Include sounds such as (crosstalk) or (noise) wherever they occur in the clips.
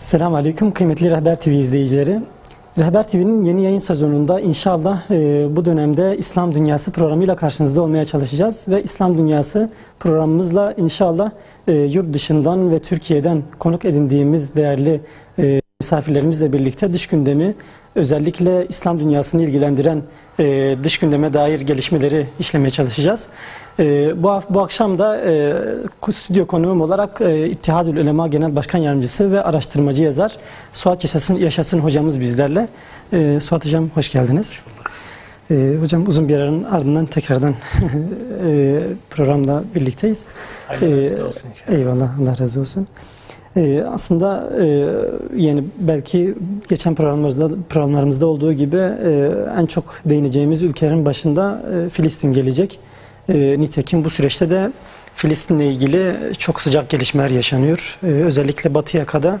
Selamun Aleyküm kıymetli Rehber TV izleyicileri. Rehber TV'nin yeni yayın sezonunda inşallah e, bu dönemde İslam Dünyası programıyla karşınızda olmaya çalışacağız. Ve İslam Dünyası programımızla inşallah e, yurt dışından ve Türkiye'den konuk edindiğimiz değerli e, misafirlerimizle birlikte dış gündemi özellikle İslam dünyasını ilgilendiren e, dış gündeme dair gelişmeleri işlemeye çalışacağız. E, bu, bu akşam da e, stüdyo konuğum olarak e, İttihadül Ulema Genel Başkan Yardımcısı ve araştırmacı yazar Suat Yaşasın, Yaşasın hocamız bizlerle. E, Suat hocam hoş geldiniz. E, hocam uzun bir aranın ardından tekrardan (laughs) e, programda birlikteyiz. Hayırlı olsun inşallah. Eyvallah Allah razı olsun. Ee, aslında e, yani belki geçen programlarımızda, programlarımızda olduğu gibi e, en çok değineceğimiz ülkelerin başında e, Filistin gelecek. E, nitekim bu süreçte de Filistin'le ilgili çok sıcak gelişmeler yaşanıyor. E, özellikle Batı yakada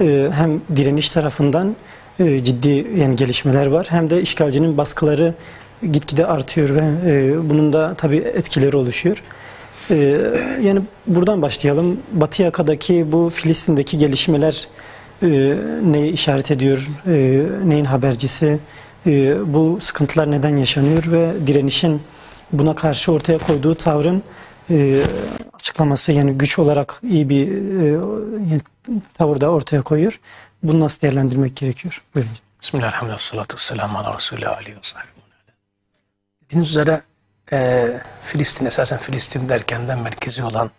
e, hem direniş tarafından e, ciddi yani gelişmeler var hem de işgalcinin baskıları gitgide artıyor ve e, bunun da tabii etkileri oluşuyor. Ee, yani buradan başlayalım. Batı yakadaki bu Filistin'deki gelişmeler e, neyi işaret ediyor? E, neyin habercisi? E, bu sıkıntılar neden yaşanıyor ve direnişin buna karşı ortaya koyduğu tavrın e, açıklaması yani güç olarak iyi bir e, yani tavır da ortaya koyuyor. Bunu nasıl değerlendirmek gerekiyor? Buyurun. Bismillahirrahmanirrahim. Salatu vesselamu ala Resulü aleyhi ve sahibi. Dediğiniz üzere e, Filistin esasen Filistin derkenden merkezi olan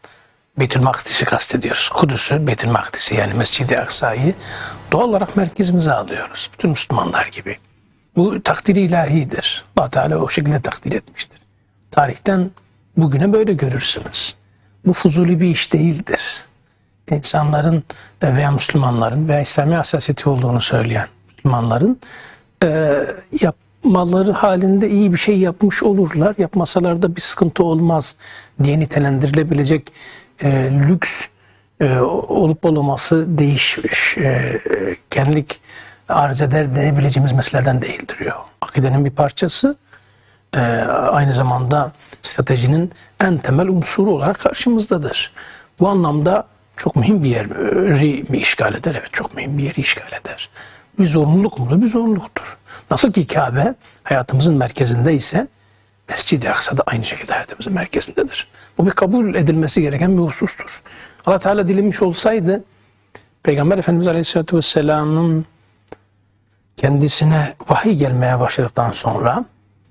Beytül Makdis'i kastediyoruz. Kudüs'ü, Beytül Makdis'i yani Mescid-i Aksa'yı doğal olarak merkezimize alıyoruz. Bütün Müslümanlar gibi. Bu takdiri ilahidir. allah Teala o şekilde takdir etmiştir. Tarihten bugüne böyle görürsünüz. Bu fuzuli bir iş değildir. İnsanların veya Müslümanların veya İslami hassasiyeti olduğunu söyleyen Müslümanların e, yapmaları halinde iyi bir şey yapmış olurlar. Yapmasalar da bir sıkıntı olmaz diye nitelendirilebilecek e, lüks e, olup olmaması değişmiş, e, kendilik arz eder diyebileceğimiz meselelerden değildir diyor. Akidenin bir parçası e, aynı zamanda stratejinin en temel unsuru olarak karşımızdadır. Bu anlamda çok mühim bir yeri mi işgal eder? Evet çok mühim bir yeri işgal eder. Bir zorunluluk mu? Bir zorunluluktur. Nasıl ki Kabe hayatımızın merkezinde ise Mescid-i Aksa da aynı şekilde hayatımızın merkezindedir. Bu bir kabul edilmesi gereken bir husustur. Allah Teala dilemiş olsaydı Peygamber Efendimiz Aleyhisselatü Vesselam'ın kendisine vahiy gelmeye başladıktan sonra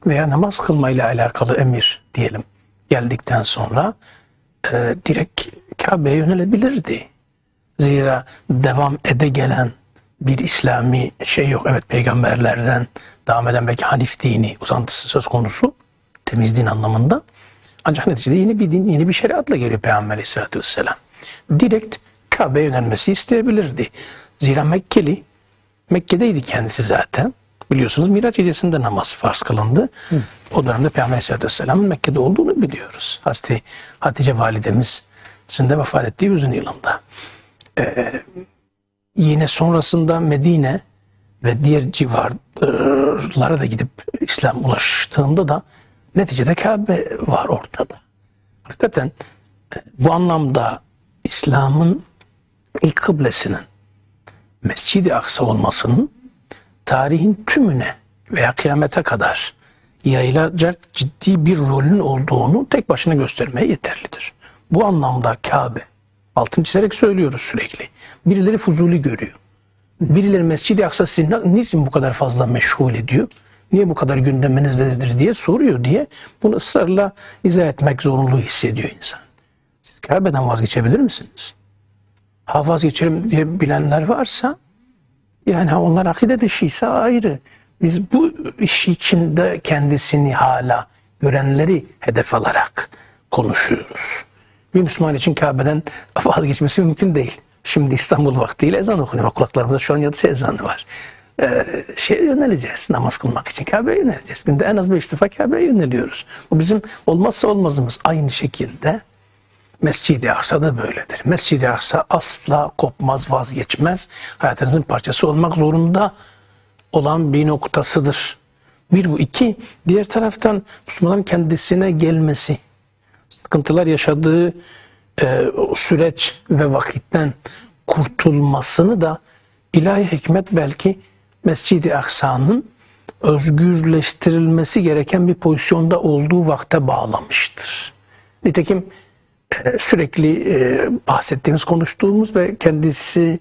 veya namaz kılmayla alakalı emir diyelim geldikten sonra e, direkt Kabe'ye yönelebilirdi. Zira devam ede gelen bir İslami şey yok. Evet peygamberlerden devam eden belki Hanif dini uzantısı söz konusu. Temiz din anlamında. Ancak neticede yeni bir din, yeni bir şeriatla geliyor Peygamber Aleyhisselatü Vesselam. Direkt Kabe'ye yönelmesi isteyebilirdi. Zira Mekkeli, Mekke'deydi kendisi zaten. Biliyorsunuz Miraç gecesinde namaz farz kılındı. Hı. O dönemde Peygamber Aleyhisselatü Vesselam'ın Mekke'de olduğunu biliyoruz. Hazreti Hatice validemiz de vefat ettiği uzun yılında. Ee, yine sonrasında Medine ve diğer civarlara da gidip İslam ulaştığında da neticede Kabe var ortada. Hakikaten e, bu anlamda İslam'ın ilk kıblesinin Mescid-i Aksa olmasının tarihin tümüne veya kıyamete kadar yayılacak ciddi bir rolün olduğunu tek başına göstermeye yeterlidir. Bu anlamda Kabe, altın çizerek söylüyoruz sürekli. Birileri fuzuli görüyor. Birileri Mescid-i Aksa sizi niçin bu kadar fazla meşgul ediyor? Niye bu kadar gündeminizdedir diye soruyor diye bunu ısrarla izah etmek zorunluluğu hissediyor insan. Siz Kabe'den vazgeçebilir misiniz? Ha vazgeçelim diye bilenler varsa yani onlar akide dışıysa ayrı. Biz bu iş içinde kendisini hala görenleri hedef alarak konuşuyoruz. Bir Müslüman için Kabe'den vazgeçmesi mümkün değil. Şimdi İstanbul vaktiyle ezan okunuyor. Kulaklarımızda şu an yatısı ezanı var. Ee, şeye yöneleceğiz namaz kılmak için Kabe'ye yöneleceğiz. Günde en az beş defa Kabe'ye yöneliyoruz. Bu bizim olmazsa olmazımız. Aynı şekilde Mescid-i Aksa da böyledir. Mescid-i Aksa asla kopmaz, vazgeçmez. Hayatınızın parçası olmak zorunda olan bir noktasıdır. Bir bu. iki diğer taraftan Müslümanların kendisine gelmesi, sıkıntılar yaşadığı e, süreç ve vakitten kurtulmasını da ilahi hikmet belki Mescid-i Aksa'nın özgürleştirilmesi gereken bir pozisyonda olduğu vakte bağlamıştır. Nitekim e, sürekli e, bahsettiğimiz, konuştuğumuz ve kendisi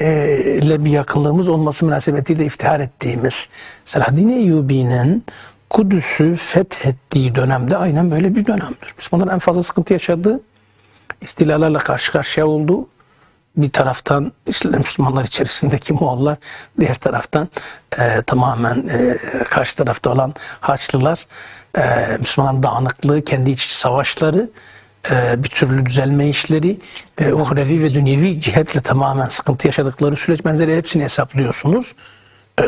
e, bir yakınlığımız olması münasebetiyle iftihar ettiğimiz Selahaddin Eyyubi'nin Kudüs'ü fethettiği dönemde aynen böyle bir dönemdir. Müslümanların en fazla sıkıntı yaşadığı istilalarla karşı karşıya olduğu bir taraftan İslam Müslümanlar içerisindeki Moğollar, diğer taraftan e, tamamen e, karşı tarafta olan Haçlılar, e, Müslümanların dağınıklığı, kendi iç savaşları, e, bir türlü düzelme işleri, e, uhrevi ve dünyevi cihetle tamamen sıkıntı yaşadıkları süreç benzeri hepsini hesaplıyorsunuz. E,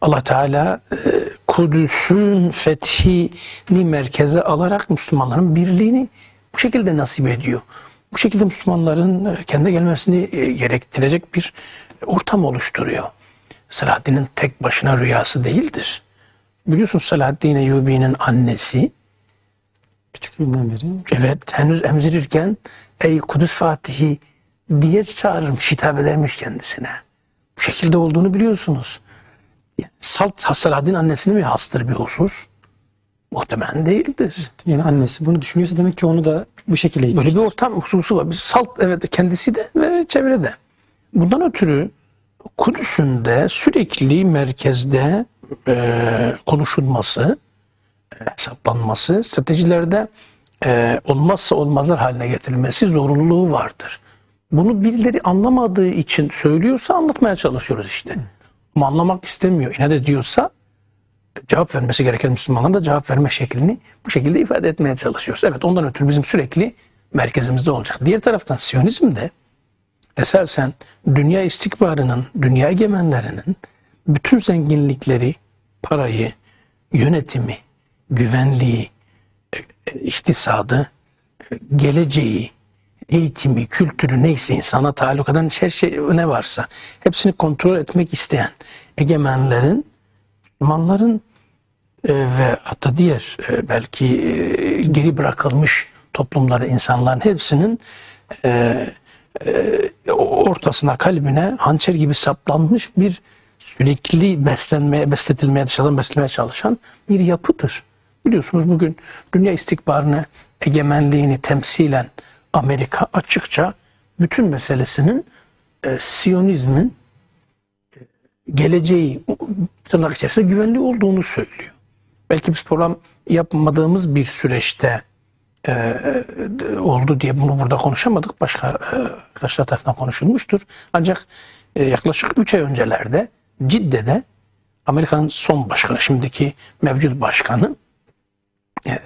Allah Teala e, Kudüs'ün fethini merkeze alarak Müslümanların birliğini bu şekilde nasip ediyor. Bu şekilde Müslümanların e, kendine gelmesini e, gerektirecek bir ortam oluşturuyor. Selahaddin'in tek başına rüyası değildir. Biliyorsunuz Selahaddin Eyyubi'nin annesi Küçüklüğünden beri. evet henüz emzirirken ey Kudüs Fatihi diye çağırırmış, hitap edermiş kendisine. Bu şekilde olduğunu biliyorsunuz. Salt Selahaddin annesine mi hastır bir husus? Muhtemelen değildir. Yani annesi bunu düşünüyorsa demek ki onu da bu şekilde Böyle bir ortam hususu var. Bir salt evet kendisi de ve çevrede. Bundan ötürü Kudüs'ün de sürekli merkezde e, konuşulması, e, hesaplanması, stratejilerde e, olmazsa olmazlar haline getirilmesi zorunluluğu vardır. Bunu birileri anlamadığı için söylüyorsa anlatmaya çalışıyoruz işte. Ama anlamak istemiyor, inat ediyorsa cevap vermesi gereken Müslümanların da cevap verme şeklini bu şekilde ifade etmeye çalışıyoruz. Evet ondan ötürü bizim sürekli merkezimizde olacak. Diğer taraftan Siyonizm de esasen dünya istikbarının, dünya egemenlerinin bütün zenginlikleri, parayı, yönetimi, güvenliği, e, e, iktisadı, geleceği, eğitimi, kültürü neyse insana taluk eden her şey ne varsa hepsini kontrol etmek isteyen egemenlerin Müslümanların e, ve hatta diğer e, belki e, geri bırakılmış toplumları, insanların hepsinin e, e, ortasına, kalbine hançer gibi saplanmış bir sürekli beslenmeye, besletilmeye, dışarıdan beslemeye çalışan bir yapıdır. Biliyorsunuz bugün dünya istikbarını, egemenliğini temsilen Amerika açıkça bütün meselesinin e, Siyonizmin e, geleceği tırnak içerisinde güvenli olduğunu söylüyor. Belki biz program yapmadığımız bir süreçte e, e, oldu diye bunu burada konuşamadık. Başka e, arkadaşlar tarafından konuşulmuştur. Ancak e, yaklaşık 3 ay öncelerde Cidde'de Amerika'nın son başkanı, şimdiki mevcut başkanı e,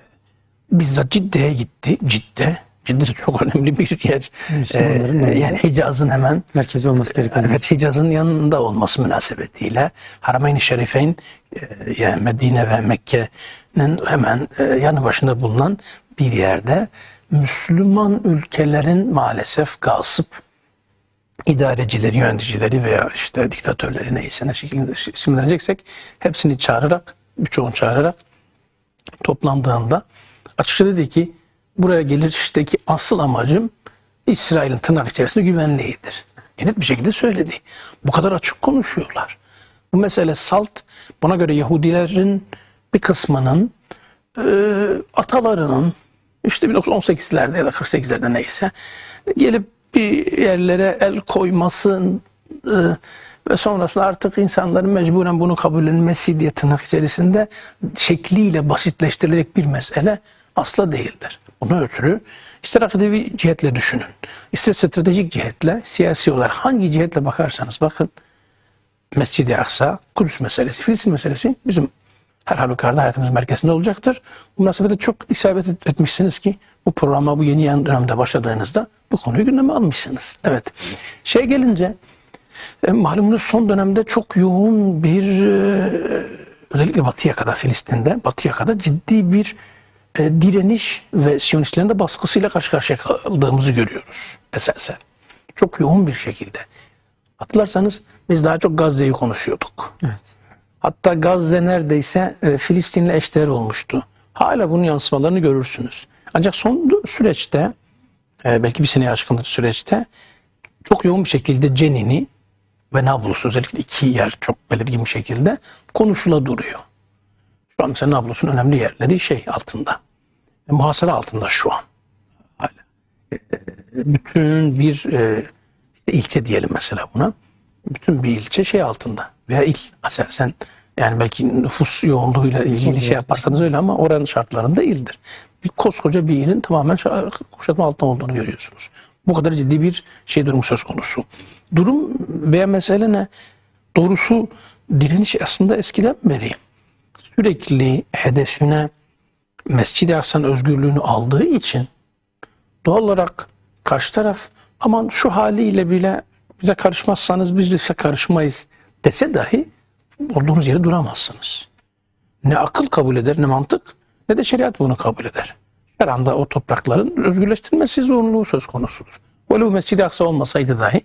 bizzat Cidde'ye gitti. Cidde, Cidde de çok (laughs) önemli bir yer. Müslümanların E, olduğu. yani Hicaz'ın hemen Merkezi olması gereken. Evet Hicaz'ın yanında olması münasebetiyle Harameyn-i Şerifeyn e, yani Medine ve Mekke'nin hemen e, yanı başında bulunan bir yerde Müslüman ülkelerin maalesef gasıp idarecileri, yöneticileri veya işte diktatörleri neyse ne şekilde isimleneceksek hepsini çağırarak, birçoğunu çağırarak toplandığında açıkça dedi ki buraya gelişteki asıl amacım İsrail'in tırnak içerisinde güvenliğidir. Net bir şekilde söyledi. Bu kadar açık konuşuyorlar. Bu mesele salt. Buna göre Yahudilerin bir kısmının e, atalarının işte 1918'lerde ya da 48'lerde neyse gelip bir yerlere el koyması e, ve sonrasında artık insanların mecburen bunu kabullenmesi diye tırnak içerisinde şekliyle basitleştirilecek bir mesele asla değildir. Buna ötürü ister akidevi cihetle düşünün, ister stratejik cihetle, siyasi olarak hangi cihetle bakarsanız bakın Mescid-i Aksa, Kudüs meselesi, Filistin meselesi bizim her halükarda hayatımızın merkezinde olacaktır. Bu münasebette çok isabet et- etmişsiniz ki bu programa bu yeni yan dönemde başladığınızda bu konuyu gündeme almışsınız. Evet. Şey gelince e, malumunuz son dönemde çok yoğun bir e, özellikle batıya kadar Filistin'de batıya kadar ciddi bir e, direniş ve Siyonistlerin de baskısıyla karşı karşıya kaldığımızı görüyoruz esasen. Çok yoğun bir şekilde. Hatırlarsanız biz daha çok Gazze'yi konuşuyorduk. Evet. Hatta Gazze neredeyse e, Filistin'le eşdeğer olmuştu. Hala bunun yansımalarını görürsünüz. Ancak son süreçte e, belki bir seneye aşkındır süreçte çok yoğun bir şekilde Cenin'i ve Nablus'u özellikle iki yer çok belirgin bir şekilde konuşula duruyor. Şu an mesela Nablus'un önemli yerleri şey altında. E, muhasara altında şu an. Hala. E, bütün bir e, ilçe diyelim mesela buna. Bütün bir ilçe şey altında. Veya il asasen yani belki nüfus yoğunluğuyla ilgili şey yaparsanız öyle ama oranın şartlarında ildir. Bir koskoca bir ilin tamamen şa- kuşatma altında olduğunu görüyorsunuz. Bu kadar ciddi bir şey durumu söz konusu. Durum veya mesele ne? Doğrusu direniş aslında eskiden beri sürekli hedefine Mescid-i Aksa'nın özgürlüğünü aldığı için doğal olarak karşı taraf aman şu haliyle bile bize karışmazsanız biz de size karışmayız dese dahi olduğunuz yere duramazsınız. Ne akıl kabul eder ne mantık ne de şeriat bunu kabul eder. Her anda o toprakların özgürleştirilmesi zorunluluğu söz konusudur. Böyle bu Mescid-i Aksa olmasaydı dahi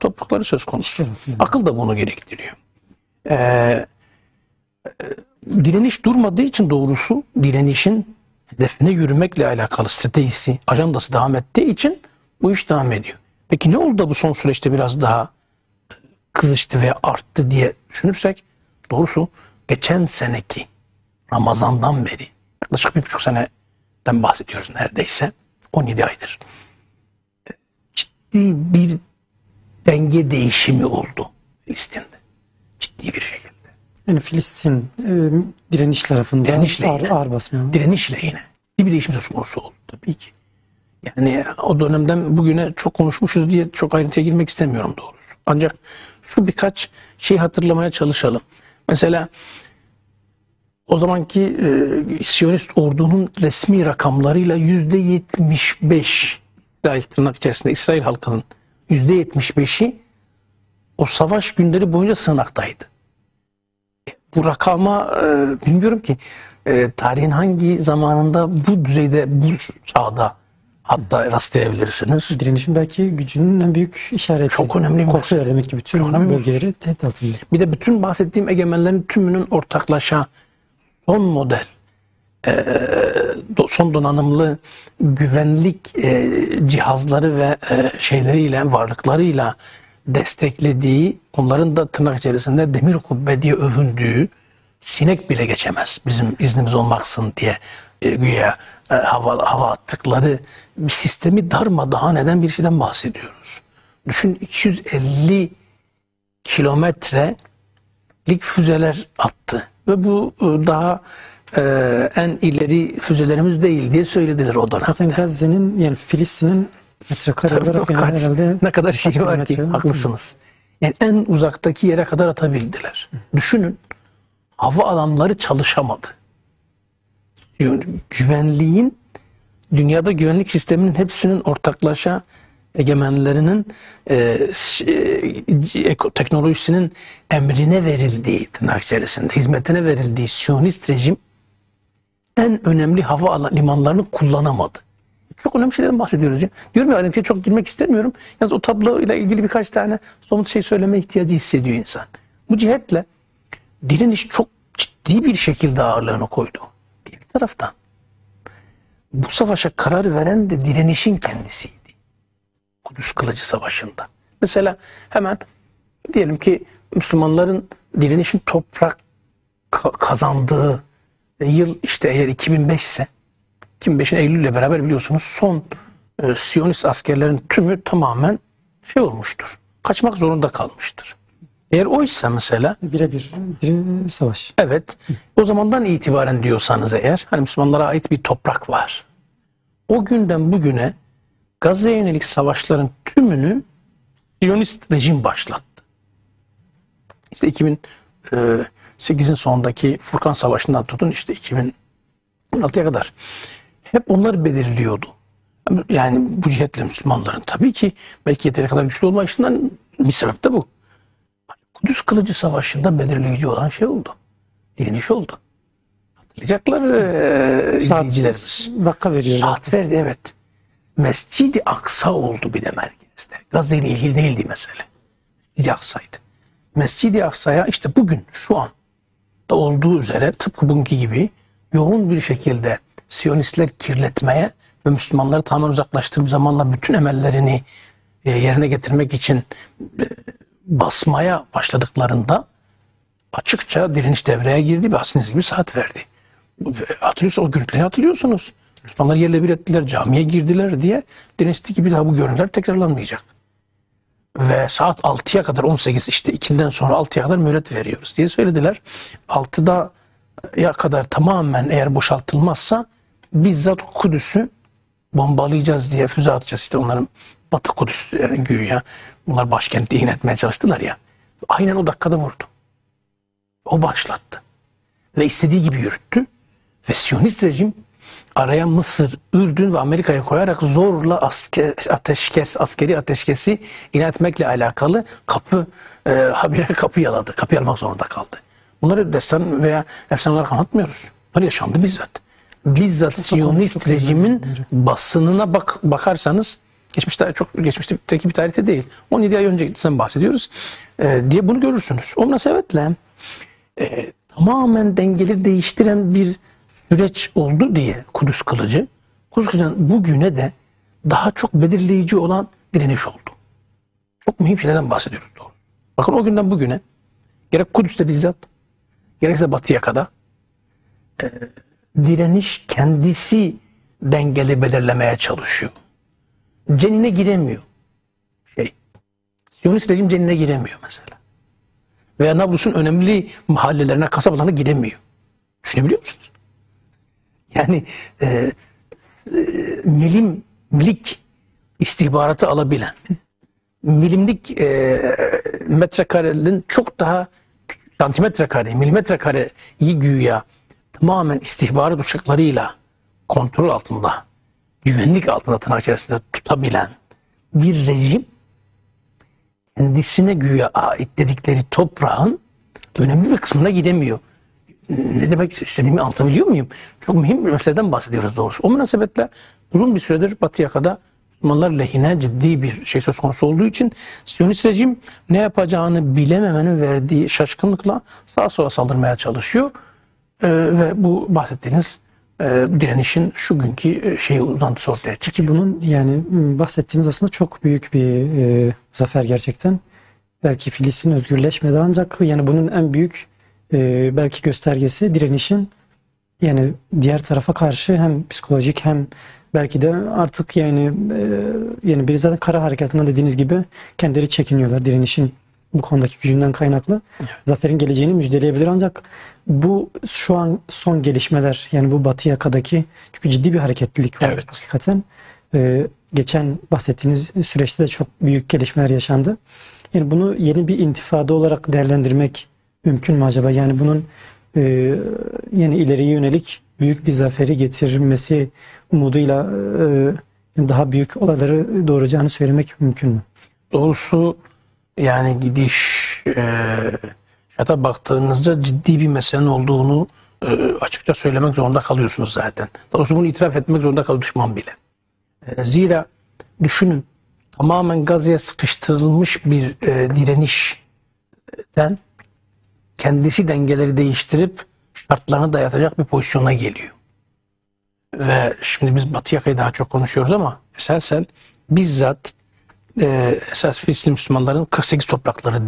toprakları söz konusu. Akıl da bunu gerektiriyor. Ee, direniş durmadığı için doğrusu direnişin hedefine yürümekle alakalı stratejisi, ajandası devam ettiği için bu iş devam ediyor. Peki ne oldu da bu son süreçte biraz daha kızıştı veya arttı diye düşünürsek doğrusu geçen seneki Ramazan'dan beri yaklaşık bir buçuk seneden bahsediyoruz neredeyse 17 aydır. Ciddi bir denge değişimi oldu Filistin'de. Ciddi bir şekilde. Yani Filistin e, direniş tarafından Direnişle ağır, yine. ağır basmıyor. Direnişle yine. Bir değişim söz konusu oldu tabii ki. Yani o dönemden bugüne çok konuşmuşuz diye çok ayrıntıya girmek istemiyorum doğrusu. Ancak şu birkaç şey hatırlamaya çalışalım. Mesela o zamanki e, Siyonist ordunun resmi rakamlarıyla yüzde yetmiş beş İsrail tırnak içerisinde İsrail halkının yüzde yetmiş beşi o savaş günleri boyunca sığınaktaydı. Bu rakama e, bilmiyorum ki e, tarihin hangi zamanında bu düzeyde bu çağda hatta rastlayabilirsiniz. Direnişin belki gücünün en büyük işareti. Çok önemli bir Korkuyor demek ki bütün Çok bölgeleri tehdit altında. Bir de bütün bahsettiğim egemenlerin tümünün ortaklaşa son model, e, son donanımlı güvenlik e, cihazları ve e, şeyleriyle, varlıklarıyla desteklediği, onların da tırnak içerisinde demir kubbe diye övündüğü sinek bile geçemez bizim iznimiz olmaksın diye e, güya e, hava, hava attıkları bir sistemi darmadağın eden bir şeyden bahsediyoruz. Düşün 250 kilometrelik füzeler attı. Ve bu e, daha e, en ileri füzelerimiz değil diye söylediler o dönemde. Zaten Gazze'nin yani Filistin'in metrekare olarak yani kaç- herhalde ne kadar şey var ki haklısınız. Yani en uzaktaki yere kadar atabildiler. Düşünün hava alanları çalışamadı. Yani güvenliğin dünyada güvenlik sisteminin hepsinin ortaklaşa egemenlerinin e, e, teknolojisinin emrine verildiği tırnak içerisinde hizmetine verildiği Siyonist rejim en önemli hava limanlarını kullanamadı. Çok önemli şeylerden bahsediyoruz. Diyorum ya ayrıntıya çok girmek istemiyorum. Yalnız o tablo ile ilgili birkaç tane somut şey söyleme ihtiyacı hissediyor insan. Bu cihetle direniş çok ciddi bir şekilde ağırlığını koydu. Diğer taraftan bu savaşa karar veren de direnişin kendisiydi. Kudüs Kılıcı Savaşı'nda. Mesela hemen diyelim ki Müslümanların direnişin toprak ka- kazandığı yıl işte eğer 2005 ise 2005'in Eylül ile beraber biliyorsunuz son e, Siyonist askerlerin tümü tamamen şey olmuştur. Kaçmak zorunda kalmıştır. Eğer oysa mesela birebir bir savaş. Evet. O zamandan itibaren diyorsanız eğer hani Müslümanlara ait bir toprak var. O günden bugüne Gazze'ye yönelik savaşların tümünü Siyonist rejim başlattı. İşte 2008'in sonundaki Furkan Savaşı'ndan tutun işte 2016'ya kadar. Hep onlar belirliyordu. Yani bu cihetle Müslümanların tabii ki belki yeteri kadar güçlü olmayışından bir sebep de bu. Kudüs Kılıcı Savaşı'nda belirleyici olan şey oldu. Direniş oldu. Hatırlayacaklar e, izleyicilerimiz. dakika veriyor. Saat verdi evet. Mescid-i Aksa oldu bir de merkezde. Gazze ile ilgili değildi mesele. Mescid-i Aksa'ydı. Mescid-i Aksa'ya işte bugün şu an da olduğu üzere tıpkı bugünkü gibi yoğun bir şekilde Siyonistler kirletmeye ve Müslümanları tamamen uzaklaştırıp zamanla bütün emellerini e, yerine getirmek için e, basmaya başladıklarında açıkça direniş devreye girdi ve aslında gibi saat verdi. Ve Hatırlıyorsunuz o görüntüleri hatırlıyorsunuz. Müslümanlar yerle bir ettiler, camiye girdiler diye denizli gibi daha bu görüntüler tekrarlanmayacak. Ve saat 6'ya kadar 18 işte 2'den sonra 6'ya kadar mühlet veriyoruz diye söylediler. 6'da ya kadar tamamen eğer boşaltılmazsa bizzat Kudüs'ü bombalayacağız diye füze atacağız. İşte onların Batı Kudüs yani güya bunlar başkenti ilan etmeye çalıştılar ya. Aynen o dakikada vurdu. O başlattı. Ve istediği gibi yürüttü. Ve Siyonist rejim araya Mısır, Ürdün ve Amerika'yı koyarak zorla asker, ateşkes, askeri ateşkesi ilan etmekle alakalı kapı, e, habire kapı yaladı. Kapı yalamak zorunda kaldı. Bunları destan veya efsane olarak anlatmıyoruz. Bunlar yaşandı bizzat. Bizzat Siyonist rejimin basınına bak, bakarsanız geçmişte çok geçmişteki bir tarihte değil. 17 ay öncesinden bahsediyoruz. E, diye bunu görürsünüz. O münasebetle e, tamamen dengeleri değiştiren bir süreç oldu diye Kudüs kılıcı. Kudüs kılıcının bugüne de daha çok belirleyici olan direniş oldu. Çok mühim şeylerden bahsediyoruz doğru. Bakın o günden bugüne gerek Kudüs'te bizzat gerekse Batı yakada e, direniş kendisi dengeli belirlemeye çalışıyor. Cenine giremiyor. Şey, Siyonist rejim cenine giremiyor mesela. Veya Nablus'un önemli mahallelerine, kasabalarına giremiyor. Düşünebiliyor musunuz? Yani e, e, milim, milik istihbaratı alabilen, milimlik e, metrekarenin çok daha santimetre kare, milimetre kareyi güya tamamen istihbarat uçaklarıyla kontrol altında, güvenlik altında tırnak içerisinde tutabilen bir rejim kendisine güya ait dedikleri toprağın önemli bir kısmına gidemiyor. Ne demek istediğimi anlatabiliyor muyum? Çok mühim bir meseleden bahsediyoruz doğrusu. O münasebetle uzun bir süredir Batı yakada Müslümanlar lehine ciddi bir şey söz konusu olduğu için Siyonist rejim ne yapacağını bilememenin verdiği şaşkınlıkla sağa sola saldırmaya çalışıyor. Ee, ve bu bahsettiğiniz e, direnişin şu günkü şeyi uzantısı ortaya çıkıyor. Ki bunun yani bahsettiğiniz aslında çok büyük bir e, zafer gerçekten. Belki Filistin özgürleşmedi ancak yani bunun en büyük e, belki göstergesi direnişin yani diğer tarafa karşı hem psikolojik hem belki de artık yani e, yani bir zaten kara harekatından dediğiniz gibi kendileri çekiniyorlar direnişin bu konudaki gücünden kaynaklı. Zaferin geleceğini müjdeleyebilir ancak bu şu an son gelişmeler yani bu Batı yakadaki çünkü ciddi bir hareketlilik var Evet. hakikaten. Ee, geçen bahsettiğiniz süreçte de çok büyük gelişmeler yaşandı. Yani bunu yeni bir intifada olarak değerlendirmek mümkün mü acaba? Yani bunun e, yani ileriye yönelik büyük bir zaferi getirmesi umuduyla e, daha büyük olayları doğuracağını söylemek mümkün mü? Doğrusu yani gidiş e, şata baktığınızda ciddi bir meselenin olduğunu e, açıkça söylemek zorunda kalıyorsunuz zaten. Doğrusu bunu itiraf etmek zorunda kalıyor düşman bile. E, zira düşünün tamamen Gazze'ye sıkıştırılmış bir e, direnişten kendisi dengeleri değiştirip şartlarını dayatacak bir pozisyona geliyor. Ve şimdi biz Batı yakayı daha çok konuşuyoruz ama esasen bizzat e, esas Filistin Müslümanların 48 toprakları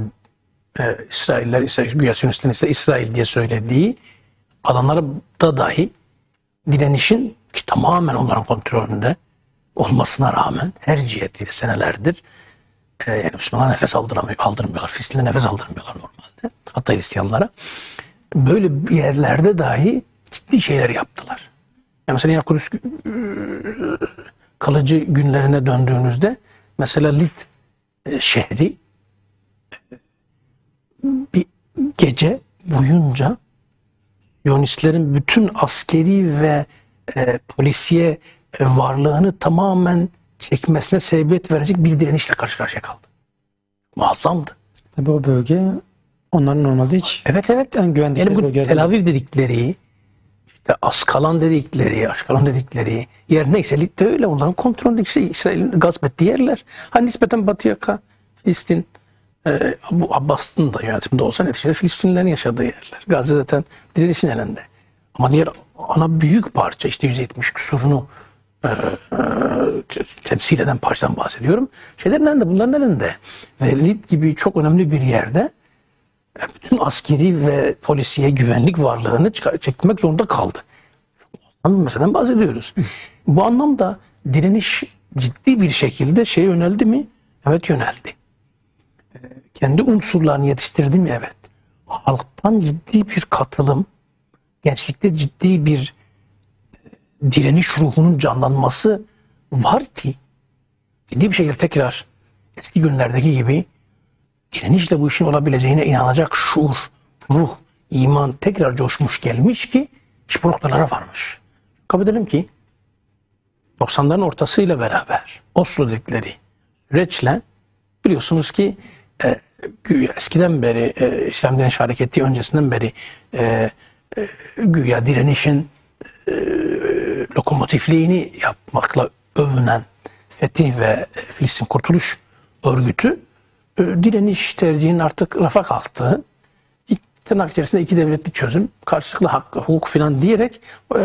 e, İsrailler, İsrail, ise İsrail diye söylediği alanlara da dahi direnişin ki tamamen onların kontrolünde olmasına rağmen her cihetiyle senelerdir e, yani Müslümanlar nefes aldıramıyor, aldırmıyorlar. Filistin'de nefes aldırmıyorlar normalde. Hatta Hristiyanlara. Böyle bir yerlerde dahi ciddi şeyler yaptılar. Yani mesela Kudüs e, kalıcı günlerine döndüğünüzde mesela Lid e, şehri e, bir gece boyunca Siyonistlerin bütün askeri ve e, polisiye e, varlığını tamamen çekmesine sebebiyet verecek bir direnişle karşı karşıya kaldı. Muazzamdı. Tabii o bölge onların normalde hiç Evet evet. en güvendikleri Yani bu bölge. Tel Aviv dedikleri, işte Askalan dedikleri, Aşkalan dedikleri yer neyse Lid de öyle. Onların kontrolündeki İsrail'in gasp ettiği yerler. Hani nispeten Batı yaka, Filistin, e, bu Abbas'ın da yönetiminde olsa neticede Filistinlilerin yaşadığı yerler. Gazze zaten direnişin elinde. Ama diğer ana büyük parça işte 170 küsurunu e, te- temsil eden parçadan bahsediyorum. Şeylerin de bunların elinde. Velid gibi çok önemli bir yerde e, bütün askeri ve polisiye güvenlik varlığını çekmek zorunda kaldı. Meseleden bahsediyoruz. (laughs) Bu anlamda direniş ciddi bir şekilde şeye yöneldi mi? Evet yöneldi. Ee, Kendi unsurlarını yetiştirdi mi? Evet. Halktan ciddi bir katılım, gençlikte ciddi bir e, direniş ruhunun canlanması var ki ciddi bir şekilde tekrar eski günlerdeki gibi direnişle bu işin olabileceğine inanacak şuur, ruh, iman tekrar coşmuş gelmiş ki iş bu noktalara varmış. Kabul edelim ki 90'ların ortasıyla beraber Oslo dedikleri süreçle biliyorsunuz ki e, eskiden beri e, İslam Direniş Hareketi öncesinden beri e, e, güya direnişin e, lokomotifliğini yapmakla övünen Fetih ve Filistin Kurtuluş Örgütü direniş tercihinin artık rafa kalktığı tırnak içerisinde iki devletli çözüm, karşılıklı hak, hukuk filan diyerek e,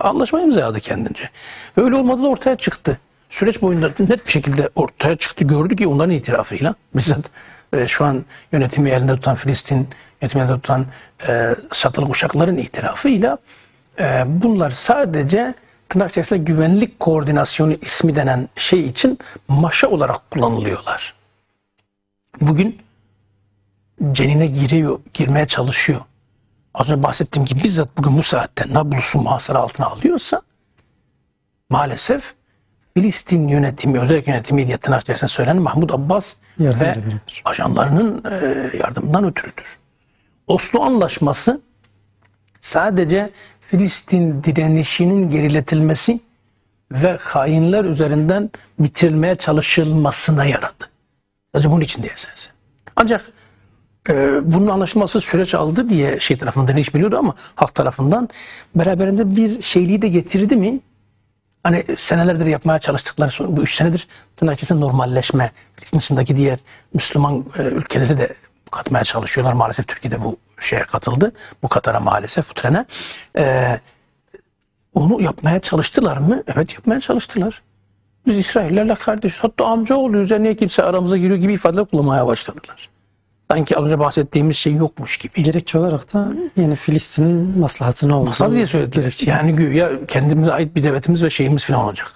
anlaşma imzaladı kendince. Ve öyle olmadı da ortaya çıktı. Süreç boyunda net bir şekilde ortaya çıktı. Gördü ki onların itirafıyla bizzat e, şu an yönetimi elinde tutan Filistin, yönetimi elinde tutan e, satılık uçakların itirafıyla e, bunlar sadece tırnak içerisinde güvenlik koordinasyonu ismi denen şey için maşa olarak kullanılıyorlar. Bugün cenine giriyor, girmeye çalışıyor. Az önce bahsettiğim gibi bizzat bugün bu saatte Nablus'u muhasara altına alıyorsa maalesef Filistin yönetimi, özel yönetimi diye tırnak içerisinde söylenen Mahmut Abbas Yardım ve edebilir. ajanlarının e, yardımından ötürüdür. Oslo Anlaşması sadece Filistin direnişinin geriletilmesi ve hainler üzerinden bitirilmeye çalışılmasına yaradı. Sadece bunun için diye esasen. Ancak e, bunun anlaşılması süreç aldı diye şey tarafından direniş biliyordu ama halk tarafından beraberinde bir şeyliği de getirdi mi? Hani senelerdir yapmaya çalıştıkları son, bu üç senedir tırnak normalleşme, dışındaki diğer Müslüman e, ülkeleri de katmaya çalışıyorlar. Maalesef Türkiye'de bu şeye katıldı. Bu Katar'a maalesef bu trene. E, onu yapmaya çalıştılar mı? Evet yapmaya çalıştılar. Biz İsraillerle kardeşiz. Hatta amca. Ya niye kimse aramıza giriyor gibi ifadeler kullanmaya başladılar. Sanki az önce bahsettiğimiz şey yokmuş gibi. Gerekçe olarak da yani Filistin'in maslahatına olduğu Masal diye söylediler. gerekçe. Yani güya kendimize ait bir devletimiz ve şeyimiz falan olacak.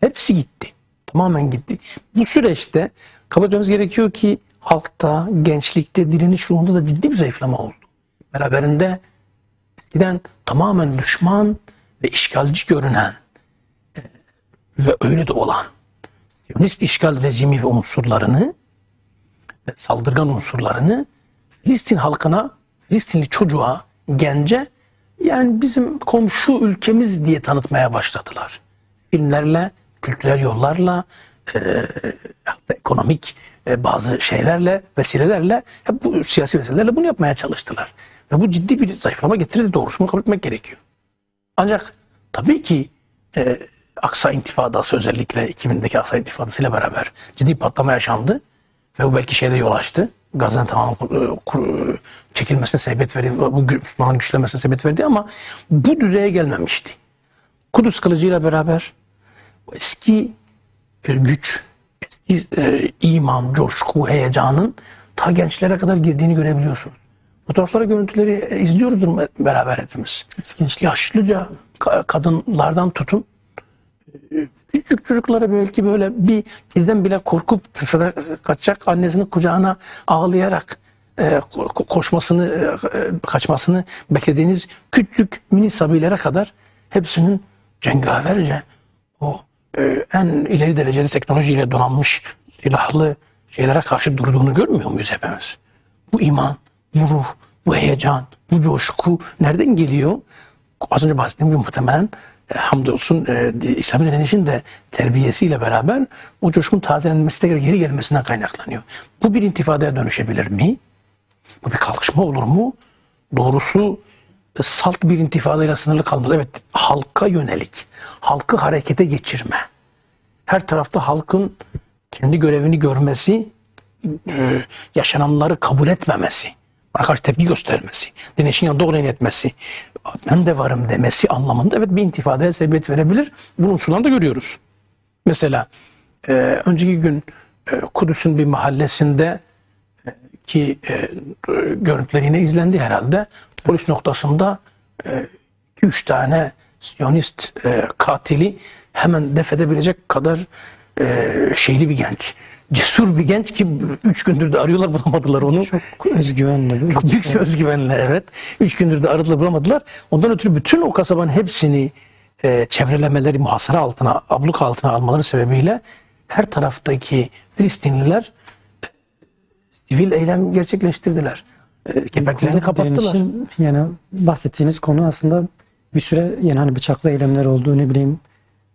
Hepsi gitti. Tamamen gitti. Bu süreçte kabul etmemiz gerekiyor ki halkta, gençlikte, direniş ruhunda da ciddi bir zayıflama oldu. Beraberinde eskiden tamamen düşman ve işgalci görünen ve öyle de olan Siyonist işgal rejimi ve unsurlarını ve saldırgan unsurlarını Filistin halkına, Filistinli çocuğa, gence yani bizim komşu ülkemiz diye tanıtmaya başladılar. Filmlerle, kültürel yollarla, e, ekonomik e, bazı şeylerle, vesilelerle, hep bu siyasi vesilelerle bunu yapmaya çalıştılar. Ve bu ciddi bir zayıflama getirdi doğrusu bunu kabul etmek gerekiyor. Ancak tabii ki e, Aksa İntifadası özellikle 2000'deki Aksa İntifadası ile beraber ciddi patlama yaşandı. Ve bu belki şeyde yol açtı. Gazze'nin tamamen kur- kur- çekilmesine sebebiyet verdi. Bu Müslümanların güçlenmesine sebebiyet verdi ama bu düzeye gelmemişti. Kudüs kılıcıyla beraber eski e, güç, eski e, iman, coşku, heyecanın ta gençlere kadar girdiğini görebiliyorsunuz. Fotoğrafları, görüntüleri e, izliyoruzdur beraber hepimiz. Hepsi gençlik. Yaşlıca ka- kadınlardan tutun e, küçük çocuklara belki böyle bir birden bile korkup tırsada kaçacak annesinin kucağına ağlayarak e, ko- ko- koşmasını e, e, kaçmasını beklediğiniz küçük mini sabilere kadar hepsinin cengaverce o e, en ileri derecede teknolojiyle donanmış silahlı şeylere karşı durduğunu görmüyor muyuz hepimiz? Bu iman, bu ruh, bu heyecan, bu coşku nereden geliyor? Az önce bahsettiğim gibi muhtemelen hamdolsun e, İslam direnişin de terbiyesiyle beraber o coşkun tazelenmesi tekrar geri gelmesinden kaynaklanıyor. Bu bir intifadaya dönüşebilir mi? Bu bir kalkışma olur mu? Doğrusu e, salt bir intifadayla sınırlı kalmaz. Evet halka yönelik, halkı harekete geçirme. Her tarafta halkın kendi görevini görmesi, e, yaşananları kabul etmemesi, buna karşı tepki göstermesi, direnişin yanında olayın etmesi, ben de varım demesi anlamında evet bir intifadaya sebebiyet verebilir. Bunun unsurlarını da görüyoruz. Mesela e, önceki gün e, Kudüs'ün bir mahallesinde e, ki e, görüntüler yine izlendi herhalde. Polis noktasında 2-3 tane Siyonist e, katili hemen def edebilecek kadar e, şeyli bir genç. Cesur bir genç ki 3 gündür de arıyorlar bulamadılar onu. Çok özgüvenli. bir Çok büyük bir özgüvenle evet. Üç gündür de aradılar bulamadılar. Ondan ötürü bütün o kasabanın hepsini e, çevrelemeleri, muhasara altına, abluk altına almaları sebebiyle her taraftaki Filistinliler e, sivil eylem gerçekleştirdiler. E, kepeklerini kapattılar. yani bahsettiğiniz konu aslında bir süre yani hani bıçaklı eylemler oldu ne bileyim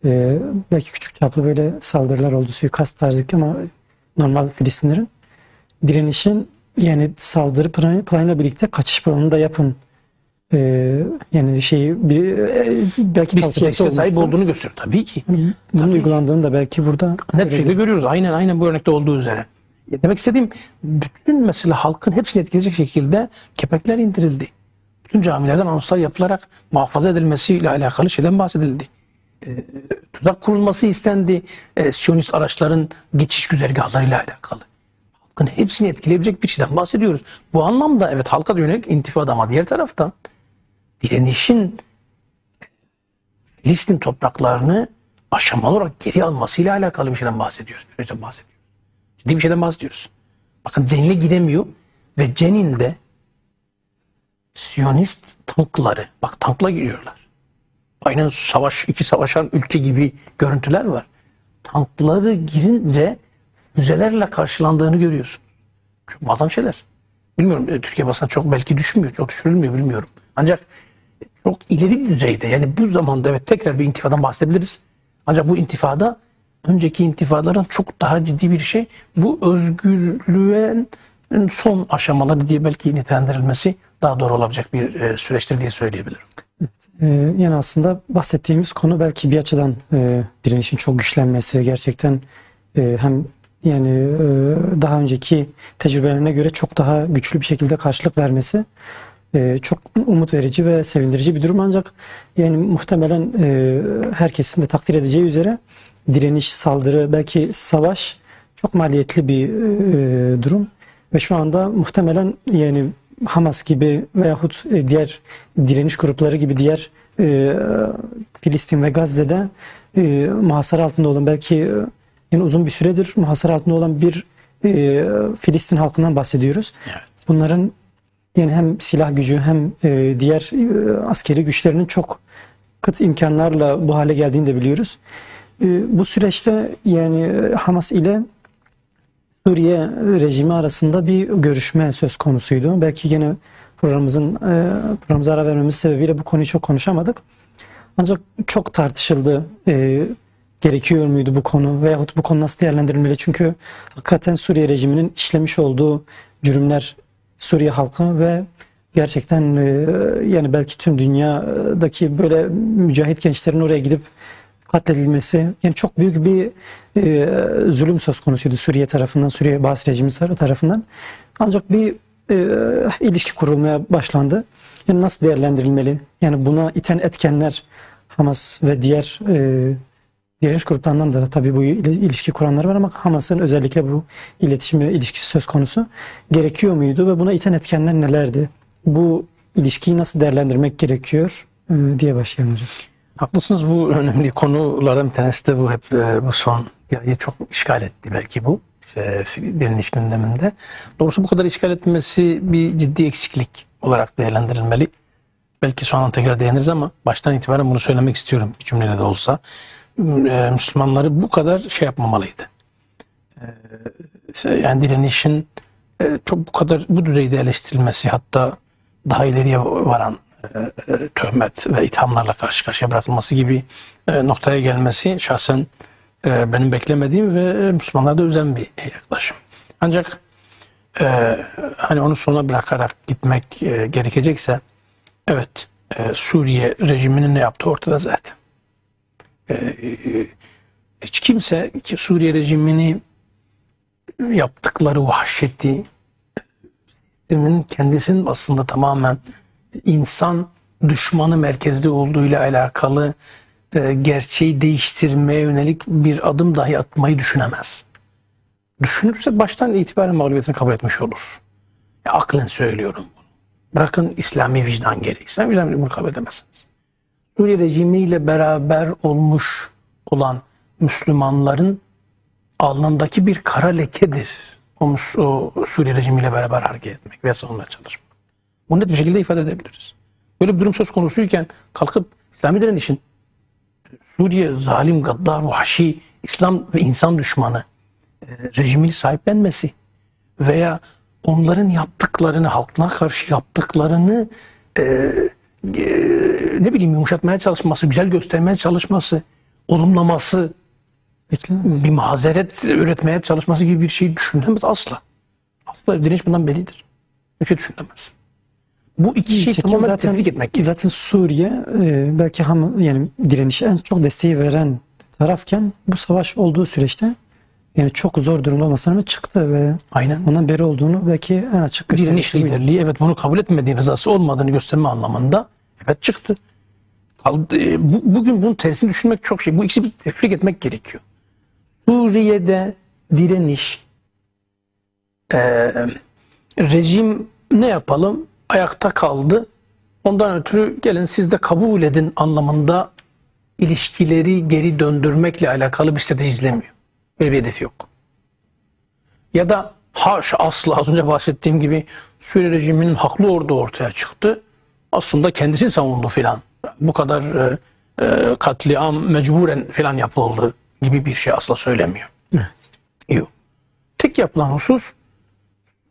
e, belki küçük çaplı böyle saldırılar oldu suikast tarzı ama normal Filistinlerin direnişin yani saldırı planı, planıyla birlikte kaçış planını da yapın e, yani şey bir e, belki Bir stratejisi sahip olduğunu gösteriyor tabii ki. Bunun Tabii. uygulandığını da belki burada Net şekilde görüyoruz. Aynen aynen bu örnekte olduğu üzere. Demek istediğim bütün mesela halkın hepsini etkileyecek şekilde kepekler indirildi. Bütün camilerden anonslar yapılarak muhafaza edilmesiyle alakalı şeyden bahsedildi. E, tuzak kurulması istendi. E, Siyonist araçların geçiş güzergahlarıyla alakalı. Halkın hepsini etkileyebilecek bir şeyden bahsediyoruz. Bu anlamda evet halka yönelik intifada ama diğer taraftan direnişin Filistin topraklarını aşamalı olarak geri almasıyla alakalı bir şeyden bahsediyoruz. Bir şeyden bahsediyoruz. Ciddi bir şeyden bahsediyoruz. Bakın Cenin'e gidemiyor ve Cenin'de Siyonist tankları, bak tankla giriyorlar. Aynen savaş, iki savaşan ülke gibi görüntüler var. Tankları girince füzelerle karşılandığını görüyorsun. Çok muazzam şeyler. Bilmiyorum e, Türkiye basına çok belki düşünmüyor, çok düşürülmüyor bilmiyorum. Ancak çok ileri düzeyde yani bu zamanda evet tekrar bir intifadan bahsedebiliriz. Ancak bu intifada önceki intifadaların çok daha ciddi bir şey. Bu özgürlüğün son aşamaları diye belki nitelendirilmesi daha doğru olabilecek bir e, süreçtir diye söyleyebilirim. Ee, yani aslında bahsettiğimiz konu belki bir açıdan e, direnişin çok güçlenmesi gerçekten e, hem yani e, daha önceki tecrübelerine göre çok daha güçlü bir şekilde karşılık vermesi e, çok umut verici ve sevindirici bir durum. Ancak yani muhtemelen e, herkesin de takdir edeceği üzere direniş, saldırı, belki savaş çok maliyetli bir e, durum. Ve şu anda muhtemelen yani Hamas gibi veyahut e, diğer direniş grupları gibi diğer e, Filistin ve Gazze'de e, muhasara altında olan belki e, yani uzun bir süredir muhasara altında olan bir e, Filistin halkından bahsediyoruz. Evet. Bunların yani hem silah gücü hem e, diğer e, askeri güçlerinin çok kıt imkanlarla bu hale geldiğini de biliyoruz. E, bu süreçte yani e, Hamas ile Suriye rejimi arasında bir görüşme söz konusuydu. Belki gene programımızın e, programımıza ara vermemiz sebebiyle bu konuyu çok konuşamadık. Ancak çok tartışıldı. E, gerekiyor muydu bu konu veyahut bu konu nasıl değerlendirilmeli? Çünkü hakikaten Suriye rejiminin işlemiş olduğu cürümler Suriye halkı ve gerçekten e, yani belki tüm dünyadaki böyle mücahit gençlerin oraya gidip katledilmesi yani çok büyük bir e, zulüm söz konusuydu Suriye tarafından, Suriye bazı rejimi tarafından. Ancak bir e, ilişki kurulmaya başlandı. Yani nasıl değerlendirilmeli? Yani buna iten etkenler Hamas ve diğer e, direniş gruplarından da tabii bu il- ilişki kuranlar var ama Hamas'ın özellikle bu iletişim ilişkisi söz konusu gerekiyor muydu ve buna iten etkenler nelerdi? Bu ilişkiyi nasıl değerlendirmek gerekiyor e, diye başlayalım hocam. Haklısınız bu önemli konulardan bir tanesi de bu hep e, bu son yayı çok işgal etti belki bu e, direniş gündeminde. Doğrusu bu kadar işgal etmesi bir ciddi eksiklik olarak değerlendirilmeli. Belki sonra tekrar değiniriz ama baştan itibaren bunu söylemek istiyorum bir cümleyle de olsa. E, Müslümanları bu kadar şey yapmamalıydı. E, yani direnişin e, çok bu kadar bu düzeyde eleştirilmesi hatta daha ileriye varan töhmet ve ithamlarla karşı karşıya bırakılması gibi e, noktaya gelmesi şahsen e, benim beklemediğim ve e, Müslümanlara da üzen bir yaklaşım. Ancak hani onu sona bırakarak gitmek gerekecekse evet Suriye rejiminin ne yaptığı ortada zaten. Hiç kimse ki Suriye rejimini yaptıkları vahşeti sistemin kendisinin aslında tamamen insan düşmanı merkezde olduğuyla alakalı e, gerçeği değiştirmeye yönelik bir adım dahi atmayı düşünemez. Düşünürse baştan itibaren mağlubiyetini kabul etmiş olur. Ya, aklen söylüyorum bunu. Bırakın İslami vicdan gereği. İslami vicdan bunu kabul edemezsiniz. Suriye rejimiyle beraber olmuş olan Müslümanların alnındaki bir kara lekedir. O, o Suriye rejimiyle beraber hareket etmek ve savunmaya çalışmak. Bunu net bir şekilde ifade edebiliriz. Böyle bir durum söz konusuyken kalkıp İslami direnişin Suriye zalim, gaddar, vahşi, İslam ve insan düşmanı e, rejimini sahiplenmesi veya onların yaptıklarını, halkına karşı yaptıklarını e, e, ne bileyim yumuşatmaya çalışması, güzel göstermeye çalışması, olumlaması, Beklenemez. bir mazeret üretmeye çalışması gibi bir şey düşünülemez asla. Asla direniş bundan belidir. Bir şey düşünülemez. Bu iki şeyi Nitekim tamamen zaten- tebrik etmek gerekiyor. Zaten Suriye e, belki ham yani direnişe en çok desteği veren tarafken bu savaş olduğu süreçte yani çok zor durumda olmasına rağmen çıktı ve Aynen. ondan beri olduğunu belki en açık direniş liderliği evet bunu kabul etmediği rızası olmadığını gösterme anlamında evet çıktı. Kaldı- e, bu- Bugün bunun tersini düşünmek çok şey. Bu ikisi bir tefrik etmek gerekiyor. Suriye'de direniş e, rejim ne yapalım ayakta kaldı. Ondan ötürü gelin siz de kabul edin anlamında ilişkileri geri döndürmekle alakalı bir strateji izlemiyor. Böyle bir hedefi yok. Ya da haş asla az önce bahsettiğim gibi Suriye rejiminin haklı ordu ortaya çıktı. Aslında kendisini savundu filan. Bu kadar e, e, katliam mecburen filan yapıldı gibi bir şey asla söylemiyor. Evet. Yok. Tek yapılan husus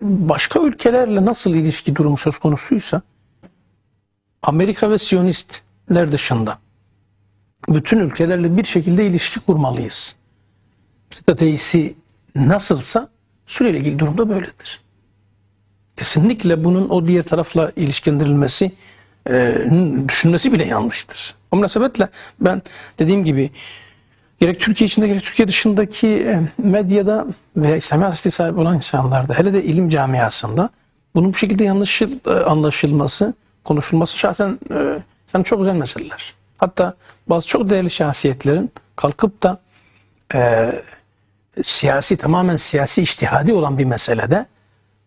başka ülkelerle nasıl ilişki durumu söz konusuysa Amerika ve Siyonistler dışında bütün ülkelerle bir şekilde ilişki kurmalıyız. Stratejisi nasılsa Suriye ilgili durumda böyledir. Kesinlikle bunun o diğer tarafla ilişkilendirilmesi e, düşünmesi bile yanlıştır. O münasebetle ben dediğim gibi gerek Türkiye içinde gerek Türkiye dışındaki e, medyada veya İslami hassasiyeti sahibi olan insanlarda hele de ilim camiasında bunun bu şekilde yanlış e, anlaşılması, konuşulması şahsen e, yani çok güzel meseleler. Hatta bazı çok değerli şahsiyetlerin kalkıp da e, siyasi tamamen siyasi iştihadi olan bir meselede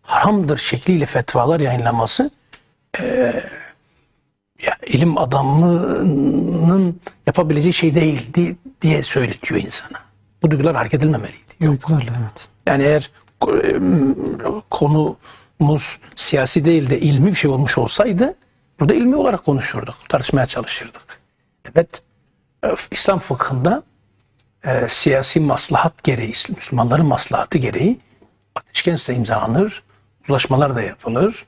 haramdır şekliyle fetvalar yayınlaması e, ya ilim adamının yapabileceği şey değil di- diye söyletiyor insana. Bu duygular hareket edilmemeliydi. Duygularla evet. Yani eğer konumuz siyasi değil de ilmi bir şey olmuş olsaydı burada ilmi olarak konuşurduk, tartışmaya çalışırdık. Evet, İslam fıkhında e, siyasi maslahat gereği, Müslümanların maslahatı gereği ateşkes ise imzalanır, uzlaşmalar da yapılır.